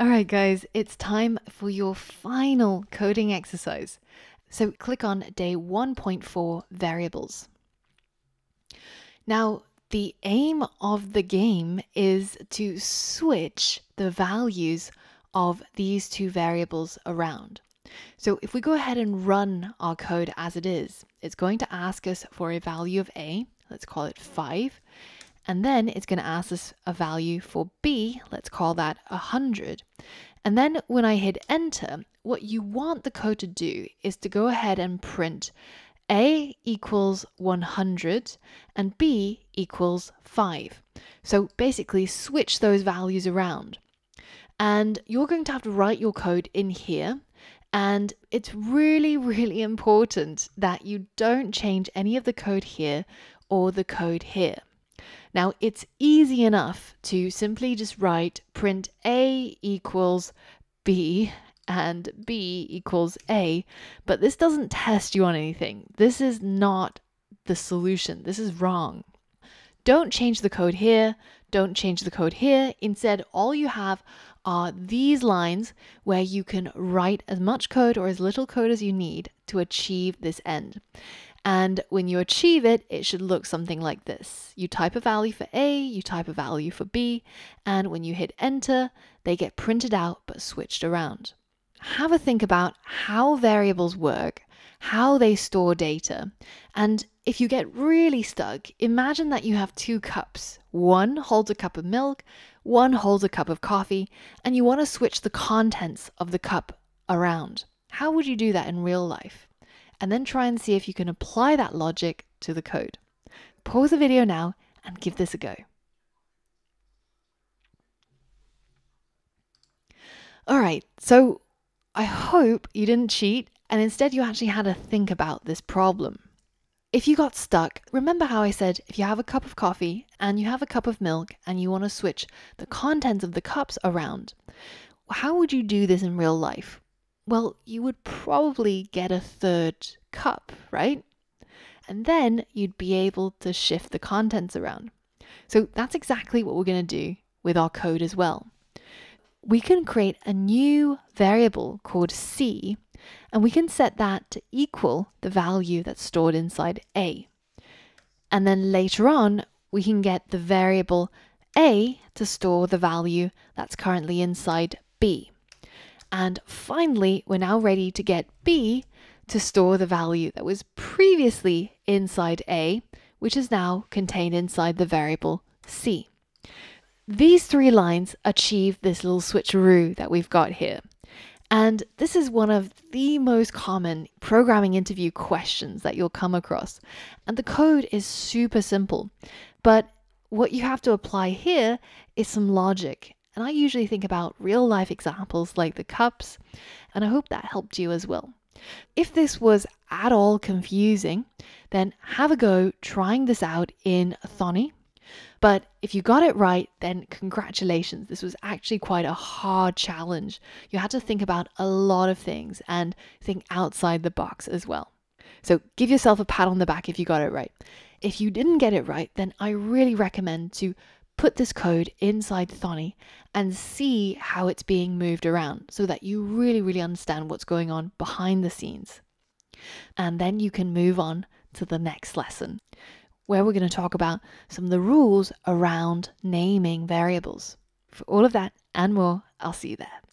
All right, guys, it's time for your final coding exercise. So click on day 1.4 variables. Now, the aim of the game is to switch the values of these two variables around. So if we go ahead and run our code as it is, it's going to ask us for a value of a, let's call it 5, and then it's going to ask us a value for b, let's call that 100. And then when I hit enter, what you want the code to do is to go ahead and print a equals 100 and b equals 5. So basically switch those values around. And you're going to have to write your code in here. And it's really, really important that you don't change any of the code here or the code here. Now, it's easy enough to simply just write print A equals B and B equals A, but this doesn't test you on anything. This is not the solution. This is wrong. Don't change the code here. Don't change the code here. Instead, all you have are these lines where you can write as much code or as little code as you need to achieve this end. And when you achieve it, it should look something like this. You type a value for A, you type a value for B, and when you hit enter, they get printed out but switched around. Have a think about how variables work, how they store data, and if you get really stuck, imagine that you have two cups. One holds a cup of milk, one holds a cup of coffee, and you want to switch the contents of the cup around. How would you do that in real life? And then try and see if you can apply that logic to the code. Pause the video now and give this a go. All right, so I hope you didn't cheat and instead you actually had to think about this problem. If you got stuck, remember how I said if you have a cup of coffee and you have a cup of milk and you want to switch the contents of the cups around, how would you do this in real life? Well, you would probably get a third cup, right? And then you'd be able to shift the contents around. So that's exactly what we're going to do with our code as well. We can create a new variable called c, and we can set that to equal the value that's stored inside a. And then later on, we can get the variable a to store the value that's currently inside b. And finally, we're now ready to get B to store the value that was previously inside A, which is now contained inside the variable C. These three lines achieve this little switcheroo that we've got here. And this is one of the most common programming interview questions that you'll come across. And the code is super simple, but what you have to apply here is some logic and I usually think about real life examples like the cups, and I hope that helped you as well. If this was at all confusing, then have a go trying this out in Thonny. But if you got it right, then congratulations. This was actually quite a hard challenge. You had to think about a lot of things and think outside the box as well. So give yourself a pat on the back if you got it right. If you didn't get it right, then I really recommend to put this code inside Thonny and see how it's being moved around so that you really, really understand what's going on behind the scenes. And then you can move on to the next lesson where we're going to talk about some of the rules around naming variables. For all of that and more, I'll see you there.